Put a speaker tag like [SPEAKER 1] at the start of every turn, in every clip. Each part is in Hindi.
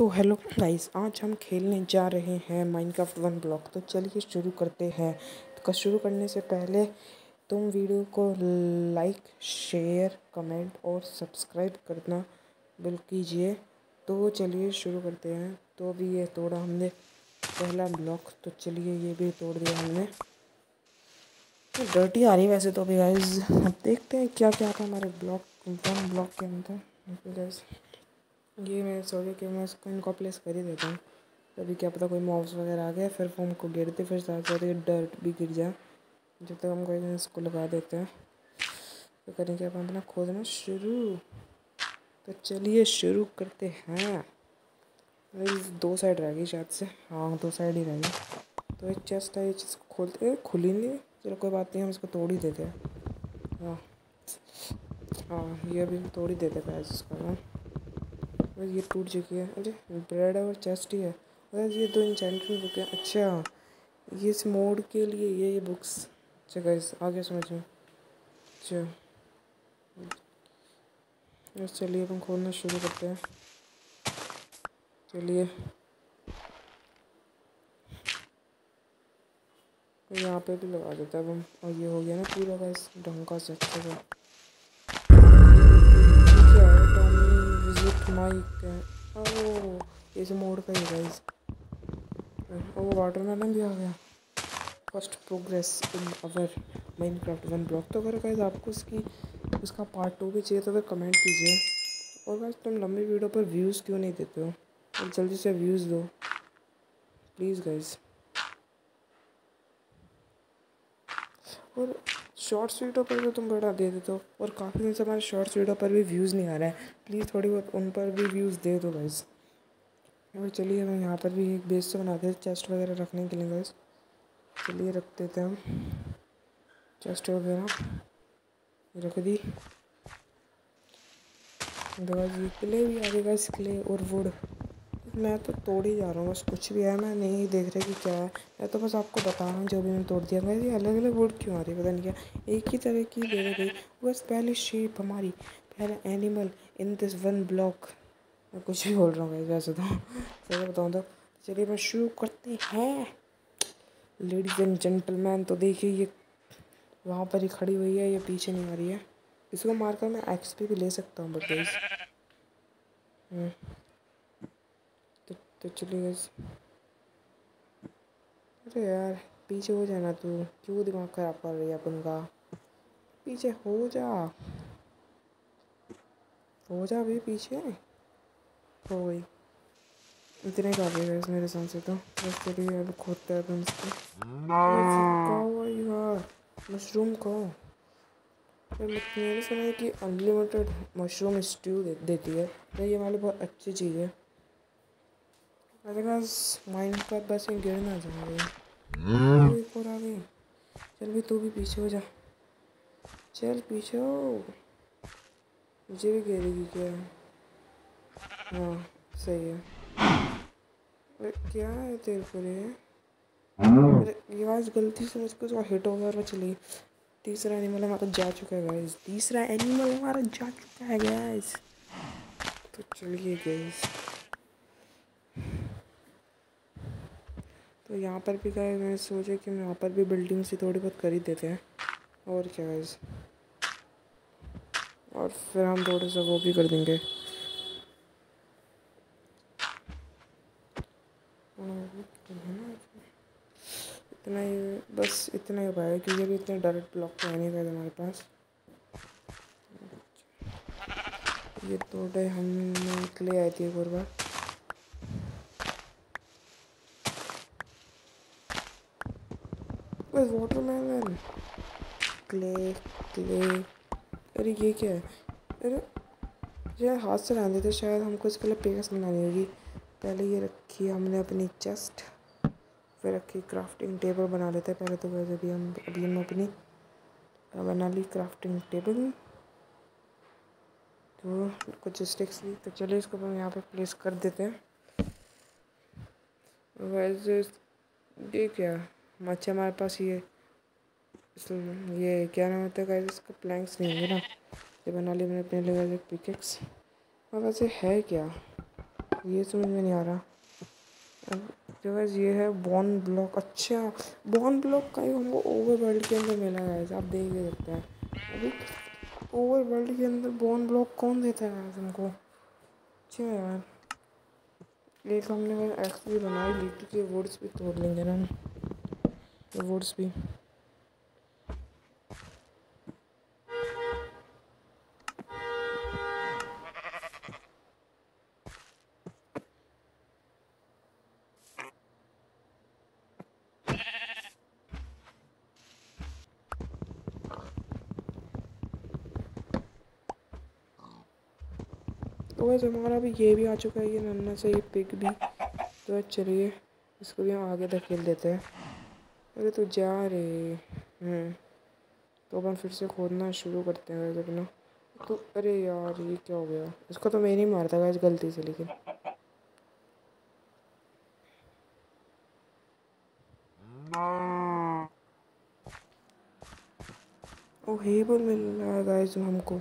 [SPEAKER 1] तो हेलो गाइस आज हम खेलने जा रहे हैं माइनक्राफ्ट वन ब्लॉक तो चलिए शुरू करते हैं। तो शुरू करने से पहले तुम वीडियो को लाइक शेयर कमेंट और सब्सक्राइब करना बिल कीजिए। तो चलिए शुरू करते हैं। तो अभी ये तोड़ा हमने पहला ब्लॉक तो चलिए ये भी तोड़ दिया हमने। तो डर्टी आ रही है वैसे तो अभी गाइज़ अब देखते हैं क्या क्या था हमारे ब्लॉक वन ब्लॉक के अंदर। ये मैं सोचा कि मैं इसको इनको प्लेस कर ही देता हूँ। तभी क्या पता कोई मॉब्स वगैरह आ गए, फिर वो हमको गिरते फिर साथ साथ ये डर्ट भी गिर जाए। जब तक हम कोई इसको लगा देते हैं। तो करेंगे अपन अपना खोदना शुरू। तो चलिए शुरू करते हैं। दो साइड रह गई शायद से। हाँ दो साइड ही रह गई। तो एक चेस्ट है, ये चीज़ खोलते खुली नहीं चलो, कोई बात नहीं, हम इसको तोड़ ही देते हैं। हाँ। हाँ ये अभी तोड़ ही देते हैं इसका हाँ। ये टूट चुकी है। अरे ब्रेड और चेस्ट ही है। बस ये दो इंचेंटमेंट बुक है। अच्छा ये इस मोड के लिए ये ये बुक्स अच्छा गाइस आगे समझ में। अच्छा। चलिए, अपन खोलना शुरू करते हैं। चलिए। तो यहाँ पे भी लगा देता है अब हम। और ये हो गया ना पूरा गाइस ढंग का से अच्छा सा माइक ओह इस मोड का ही गाइस ओ वाटरमेलन भी आ गया. First progress in our Minecraft one block तो अगर गाइस आपको उसकी उसका पार्ट टू भी चाहिए तो फिर कमेंट कीजिए. और गाइस तुम लंबी वीडियो पर व्यूज़ क्यों नहीं देते हो? जल्दी से व्यूज़ दो. प्लीज़ गाइस और शॉर्ट्स वीडियो पर तो तुम बड़ा दे देते हो और काफ़ी दिन से हमारे शॉर्ट्स वीडियो पर भी व्यूज़ नहीं आ रहे हैं। प्लीज़ थोड़ी बहुत उन पर भी व्यूज़ दे दो गाइस और चलिए हम यहाँ पर भी एक बेस से बनाते हैं चेस्ट वगैरह रखने के लिए गाइस चलिए रख देते हैं हम। चेस्ट वगैरह। रख दी। दवा जी क्ले भी आ गए गाइस क्ले और वुड मैं तो तोड़ ही जा रहा हूँ, बस कुछ भी है, मैं नहीं देख रहा कि क्या है। मैं तो बस आपको बता रहा हूँ जो भी मैंने तोड़ दिया, मैं अलग अलग वर्ड क्यों आ रही है, पता नहीं क्या। एक ही तरह की दे गई बस पहली शेप हमारी, पहला animal in this one block मैं कुछ भी बोल रहा हूँ वैसे तो। सही बताऊँ तो। चलिए मैं शुरू करते हैं। लेडीज़ एंड जेंटलमैन तो देखिए, ये वहाँ पर ही खड़ी हुई है, ये पीछे नहीं आ रही है। इसको मारकर मैं एक्सपी भी ले सकता हूँ बट तो चलिए अरे यार पीछे हो जाना तू। क्यों दिमाग ख़राब कर रही है अपन का? पीछे हो जा। हो जा भी पीछे। हो गई। इतने काफ़ी है मेरे संग से तो। बस चलिए अब खोदते हैं अपन यार। मशरूम को मैंने सुना है कि अनलिमिटेड मशरूम स्ट्यू देती है। तो ये हमारी बहुत अच्छी चीज़ है। पास माइंड का बस ये गिर ना जाए। एक और आ गई। चल भी तू भी पीछे हो जा। चल पीछे हो। मुझे भी गिरेगी क्या? हाँ सही है। अरे क्या है तेरे को रे ये आज गलती से मुझको उसका हिट हो गया और चली। तीसरा एनिमल हमारा जा चुका है गाइस तीसरा एनिमल हमारा जा चुका है गाइस तो चलिए गाइस तो यहाँ पर भी गए मैंने सोचा कि यहाँ पर भी बिल्डिंग से थोड़ी बहुत खरीद देते हैं। और क्या है और फिर हम थोड़ा सा वो भी कर देंगे। इतना ही, बस इतना ही पाया क्योंकि अभी इतने डायरेक्ट ब्लॉक तो नहीं गए हमारे पास। ये थोड़े हम ले आए थे एक और बार। बस वाटरमेलन क्ले क्ले अरे ये क्या है? अरे यार हाथ से लाने थे, शायद हमको इसके लिए पेस बनानी होगी। पहले ये रखी हमने अपनी चेस्ट फिर रखी क्राफ्टिंग टेबल बना लेते हैं। पहले तो वैसे अभी हम अभी हम अपनी बना ली क्राफ्टिंग टेबल तो कुछ स्टिक्स ली तो चलिए इसको हम यहाँ पे प्लेस कर देते हैं। वैसे ये क्या? अच्छा हमारे पास ये ये क्या नाम होता है इसका प्लैंक्स नहीं होंगे ना? ये बना लिया मैंने अपने लेवल एक पिकेक्स और वैसे है क्या? ये समझ में नहीं आ रहा। जो बस ये है बॉन ब्लॉक अच्छा बॉन ब्लॉक का ही हमको ओवर वर्ल्ड के अंदर मिला है आप देख ही सकते हैं। अभी ओवर वर्ल्ड के अंदर बॉन ब्लॉक कौन देता है हमको? अच्छा यार। एक हमने एक्स भी बनाई ली क्योंकि वुड्स भी तोड़ लेंगे ना वुड्स भी। तो वैसे हमारा भी ये भी आ चुका है ये नन्ना सा ये पिग भी तो चलिए, इसको भी हम आगे धकेल देते हैं। अरे तो जा रहे हम्म। तो अपन फिर से खोदना शुरू करते हैं वैसे अपना। तो अरे यार, ये क्या हो गया? इसको तो मैं नहीं मारता गया गलती से, लेकिन। ओ हेबल मिल रहा है गाइस हमको।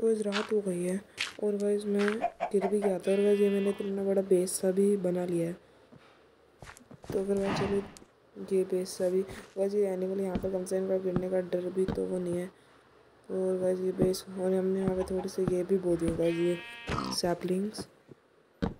[SPEAKER 1] तो वैसे रात हो गई है। और वैसे मैं गिर भी गया था और वैसे ये मैंने इतना बड़ा बेस सा भी बना लिया है। तो फिर वैसे चलो ये बेस सा भी वैसे ये एनिमल यहाँ पर कम से कम गिरने का डर भी तो वो नहीं है। और वैसे ये बेस और हमने यहाँ पर थोड़ी सी ये भी बो दिया वैसे ये सैपलिंग्स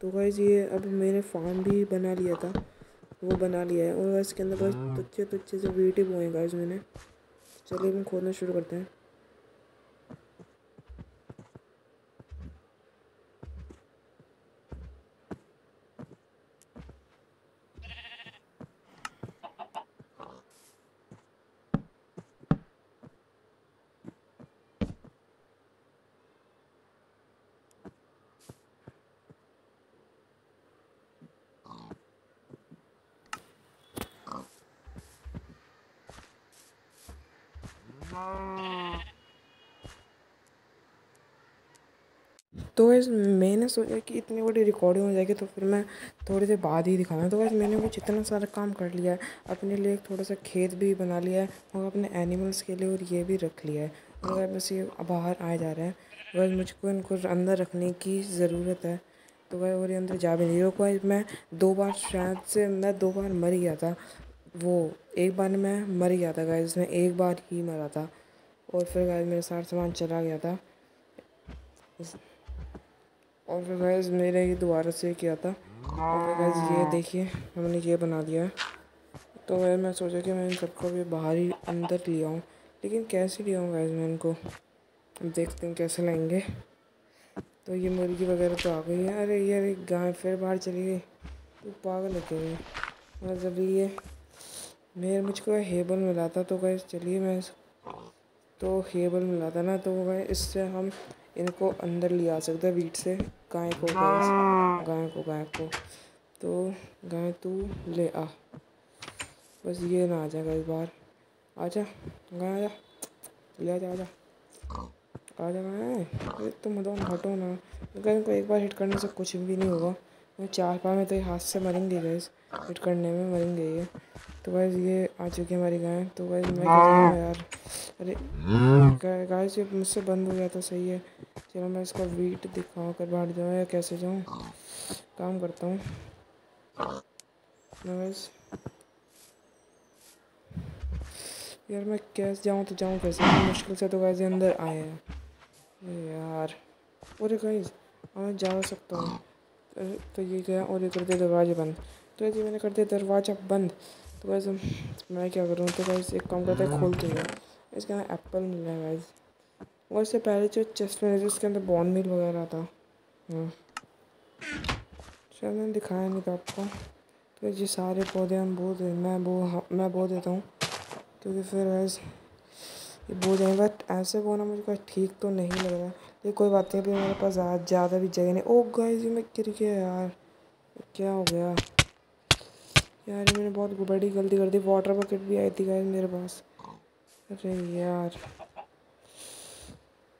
[SPEAKER 1] तो वैसे ये अब मैंने फार्म भी बना लिया था। वो बना लिया है। और वैसे इसके अंदर बस तुच्छे तुच्छे से वीट ही बोए गाइस मैंने। चलिए हम खोदना शुरू करते हैं। तो वैसे मैंने सोचा कि इतनी बड़ी रिकॉर्डिंग हो जाएगी तो फिर मैं थोड़ी देर बाद ही दिखाऊँ तो वैसे मैंने कुछ इतना सारा काम कर लिया है, अपने लिए थोड़ा सा खेत भी बना लिया है और अपने एनिमल्स के लिए और ये भी रख लिया है। और बस ये बाहर आए जा रहे हैं। वह मुझको इनको अंदर रखने की ज़रूरत है। तो वह और अंदर जा भी नहीं रहा। मैं दो बार शायद से, मैं दो बार मर गया था। वो एक बार मैं मर गया था गाय इसमें एक बार ही मरा था। और फिर गाय मेरा सारा सामान चला गया था। और फिर गैस मेरे ये दोबारा से किया था। और फिर गैस ये देखिए, हमने ये बना दिया तो वह मैं सोचा कि मैं इन सबको भी बाहर ही अंदर ले आऊँ। लेकिन कैसे लिया हूँ गैस मैं इनको? देखते हैं कैसे लाएँगे। तो ये मुर्गी वगैरह तो आ गई है। अरे यार गाय फिर बाहर चली गई। तो पागल लगे जब ये मेरे मुझको हेबल मिला था तो गए, चलिए मैं तो हेबल मिला था ना तो गए, इससे हम इनको अंदर ले आ सकते हैं, वीट से। गाय को गाय को गाय को। तो गाय, तू ले आ। बस ये ना आ जाएगा इस बार आ आजा गाय आजा ले आजा आजा आ जा। गाय। तुम हटो ना। गाय को एक बार हिट करने से कुछ भी नहीं होगा। चार बार में तो ये हाथ से मरेंगे गए हिट करने में मरेंगे ये। तो वैसे ये आ चुकी है हमारी गाय। तो वैसे मैं यार? अरे गाय से मुझसे बंद हो गया तो सही है। चलो मैं इसका वीट दिखाऊँ कर बाहर जाऊँ या कैसे जाऊँ। काम करता हूँ। मैं बस यार मैं कैसे जाऊँ तो जाऊँ कैसे? मुश्किल से तो वैसे अंदर आए हैं। यार अरे गाइस मैं जा सकता हूँ। तो ये गया और ये कर दिया दरवाजे बंद। तो ऐसे मैंने कर दिया दरवाज़ा बंद। तो वैसे मैं क्या करूँ? तो वैसे एक काम करता है खोल दूँगा इसके अंदर एप्पल मिल रहा है वैसे और इससे पहले जो चेस्ट में उसके अंदर बॉन मिल वगैरह था। हम्म। चलो दिखाया नहीं था आपको। तो ये सारे पौधे हम बो दे, मैं बो मैं बो देता हूँ। क्योंकि फिर ऐसे ये बो जाएँगे। बट ऐसे बोना मुझे ठीक तो नहीं लग रहा ये कोई बात नहीं, अभी मेरे पास ज़्यादा भी जगह नहीं। ओ गाइस मैं गिर गया यार। क्या हो गया? यार मैंने बहुत बड़ी गलती कर दी। वाटर बकेट भी आई थी गाइस मेरे पास। अरे यार।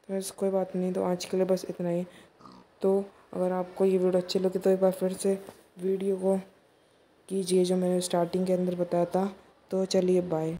[SPEAKER 1] बस कोई बात नहीं तो आज के लिए बस इतना ही। तो अगर आपको ये वीडियो अच्छी लगी तो एक बार फिर से वीडियो को कीजिए, जो मैंने स्टार्टिंग के अंदर बताया था। तो चलिए बाय